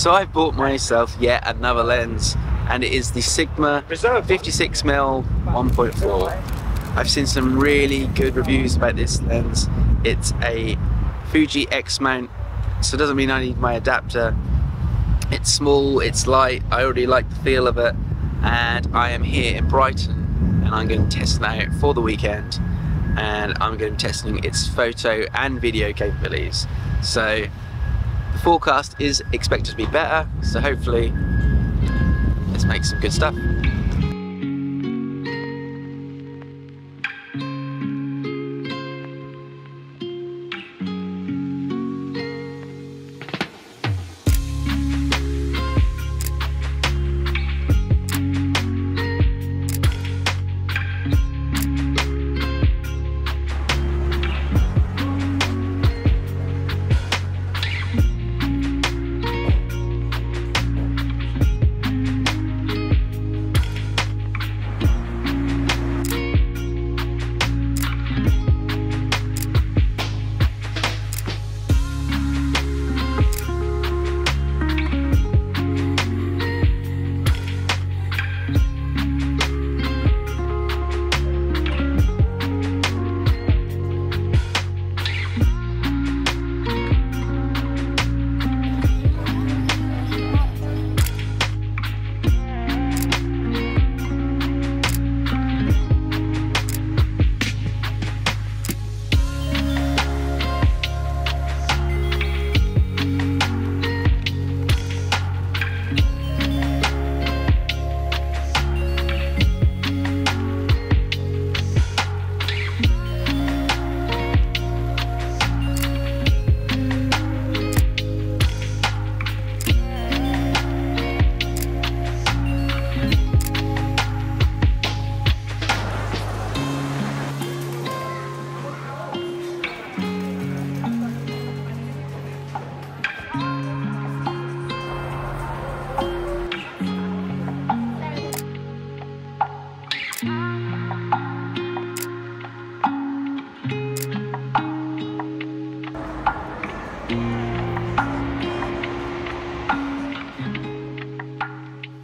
So I've bought myself yet another lens and it is the Sigma 56mm 1.4. I've seen some really good reviews about this lens. It's a Fuji X mount, so it doesn't mean I need my adapter. It's small, it's light, I already like the feel of it, and I am here in Brighton and I'm going to test it out for the weekend and I'm going to be testing its photo and video capabilities. So the forecast is expected to be better, so hopefully let's make some good stuff.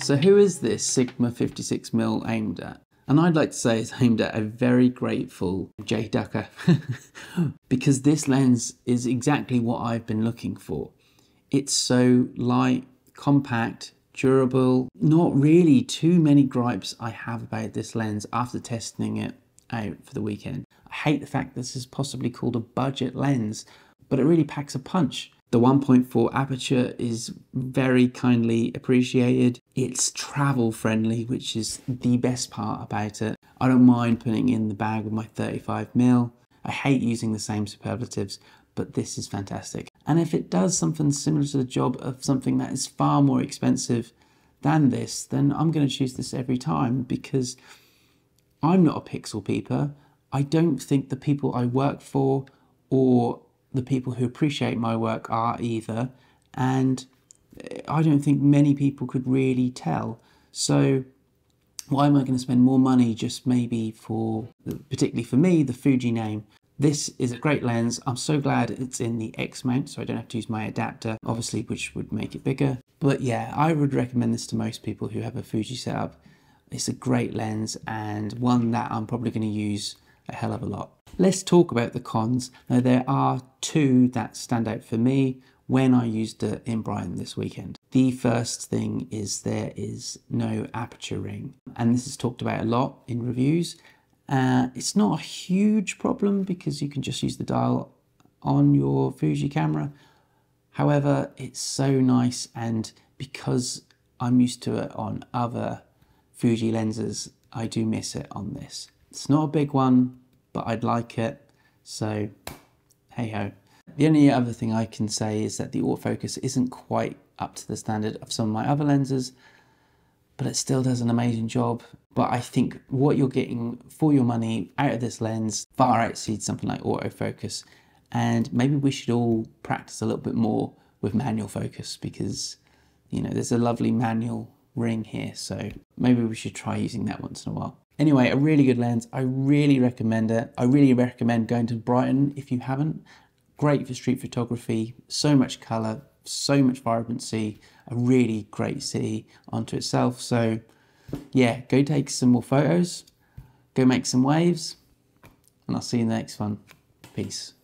So who is this Sigma 56mm aimed at? And I'd like to say it's aimed at a very grateful Jay Ducker because this lens is exactly what I've been looking for. It's so light, compact, durable, not really too many gripes I have about this lens after testing it out for the weekend. I hate the fact this is possibly called a budget lens, but it really packs a punch. The 1.4 aperture is very kindly appreciated. It's travel friendly, which is the best part about it. I don't mind putting in the bag with my 35mm. I hate using the same superlatives, but this is fantastic. And if it does something similar to the job of something that is far more expensive than this, then I'm going to choose this every time because I'm not a pixel peeper. I don't think the people I work for or the people who appreciate my work are either, and I don't think many people could really tell. So why am I going to spend more money just maybe for, particularly for me, the Fuji name? This is a great lens. I'm so glad it's in the X mount, so I don't have to use my adapter, obviously, which would make it bigger. But yeah, I would recommend this to most people who have a Fuji setup. It's a great lens and one that I'm probably going to use a hell of a lot. Let's talk about the cons. Now there are two that stand out for me when I used it in Brighton this weekend. The first thing is there is no aperture ring and this is talked about a lot in reviews. Uh, it's not a huge problem because you can just use the dial on your Fuji camera. However, it's so nice and because I'm used to it on other Fuji lenses, I do miss it on this. It's not a big one, but I'd like it. So, hey ho. The only other thing I can say is that the autofocus isn't quite up to the standard of some of my other lenses, but it still does an amazing job. But I think what you're getting for your money out of this lens far exceeds something like autofocus. And maybe we should all practice a little bit more with manual focus because, you know, there's a lovely manual ring here. So maybe we should try using that once in a while. Anyway, a really good lens. I really recommend it. I really recommend going to Brighton if you haven't. Great for street photography, so much color, so much vibrancy, a really great city onto itself. So yeah, go take some more photos, go make some waves, and I'll see you in the next one. Peace.